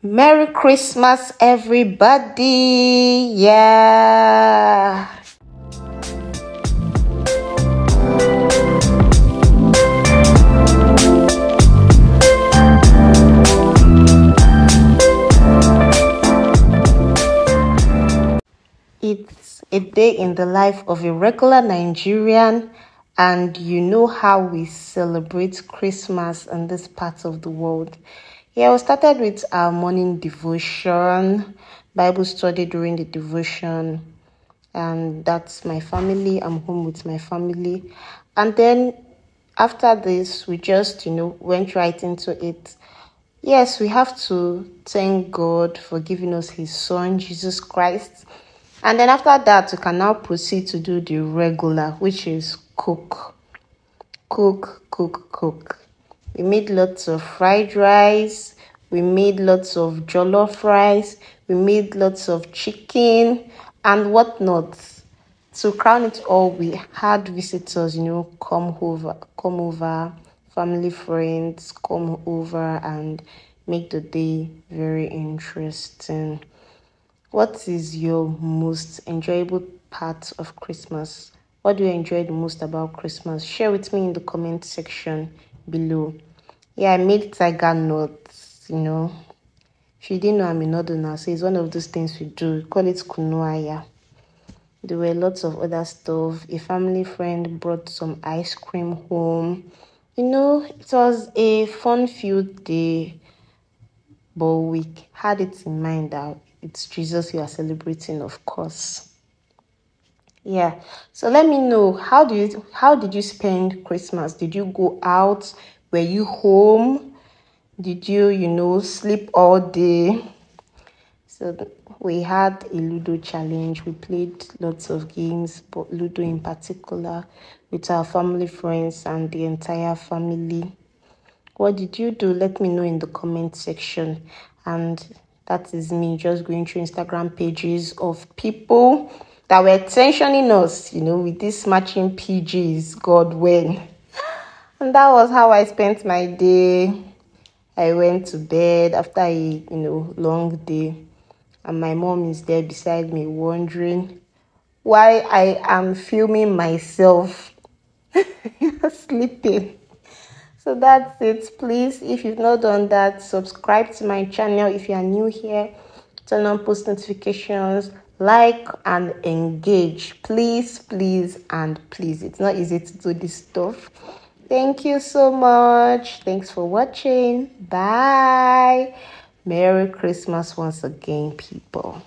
Merry Christmas, everybody! Yeah! It's a day in the life of a regular Nigerian, and you know how we celebrate Christmas in this part of the world. Yeah, we started with our morning devotion, Bible study during the devotion, and that's my family. I'm home with my family. And then after this, we just, you know, went right into it. Yes, we have to thank God for giving us His Son, Jesus Christ. And then after that, we can now proceed to do the regular, which is cook. Cook, cook, cook. We made lots of fried rice. We made lots of jollof rice. We made lots of chicken and whatnot. To crown it all, we had visitors, you know, come over, come over, family friends come over and make the day very interesting. What is your most enjoyable part of Christmas? What do you enjoy the most about Christmas? Share with me in the comment section below. Yeah, I made tiger nuts, you know. If you didn't know I'm in a northerner, so it's one of those things we do. We call it kunuaya. There were lots of other stuff. A family friend brought some ice cream home. You know, it was a fun-filled day, but we had it in mind that it's Jesus we are celebrating, of course. Yeah. So let me know how do you how did you spend Christmas? Did you go out? Were you home? Did you, you know, sleep all day? So we had a Ludo challenge. We played lots of games, but Ludo in particular, with our family friends and the entire family. What did you do? Let me know in the comment section. And that is me just going through Instagram pages of people that were tensioning us, you know, with these matching PGs, God when. And that was how I spent my day. I went to bed after a, you know, long day. And my mom is there beside me wondering why I am filming myself sleeping. So that's it. Please, if you've not done that, subscribe to my channel if you are new here. Turn on post notifications, like and engage. Please, please, and please. It's not easy to do this stuff. Thank you so much. Thanks for watching. Bye. Merry Christmas once again, people.